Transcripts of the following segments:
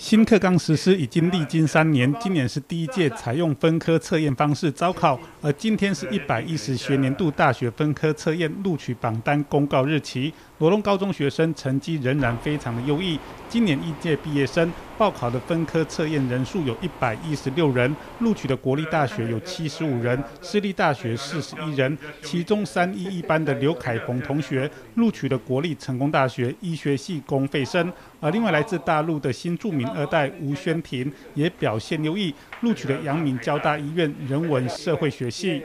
新课纲实施已经历经三年，今年是第一届采用分科测验方式招考，而今天是一百一十学年度大学分科测验录取榜单公告日期。罗东高中学生成绩仍然非常的优异，今年一届毕业生报考的分科测验人数有一百一十六人，录取的国立大学有七十五人，私立大学四十一人，其中三一一班的刘凯鹏同学录取的国立成功大学医学系公费生，而另外来自大陆的新著名二代吴宣婷也表现优异，录取了阳明交大医院人文社会学系。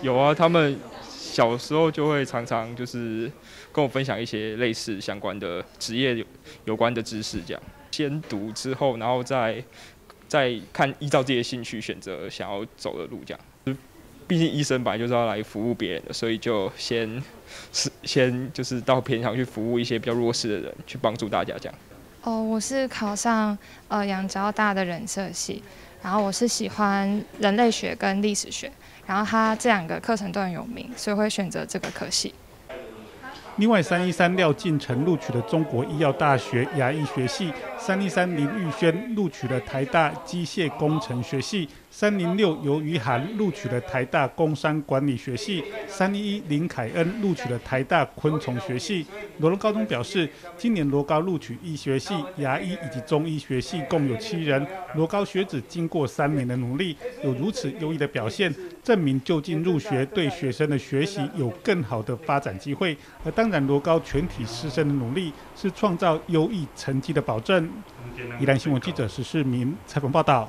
有啊，他们。小时候就会常常就是跟我分享一些类似相关的职业有有关的知识，这样先读之后，然后再再看依照自己的兴趣选择想要走的路，这样。毕竟医生本来就是要来服务别人的，所以就先是先就是到偏向去服务一些比较弱势的人，去帮助大家这样。哦，我是考上呃阳交大的人社系，然后我是喜欢人类学跟历史学。然后他这两个课程都很有名，所以会选择这个科系。另外，三一三廖进成录取了中国医药大学牙医学系，三一三林玉轩录取了台大机械工程学系。三零六尤于涵录取了台大工商管理学系，三一一林凯恩录取了台大昆虫学系。罗东高中表示，今年罗高录取医学系、牙医以及中医学系共有七人。罗高学子经过三年的努力，有如此优异的表现，证明就近入学对学生的学习有更好的发展机会。而当然，罗高全体师生的努力是创造优异成绩的保证。宜兰新闻记者石世明采访报道。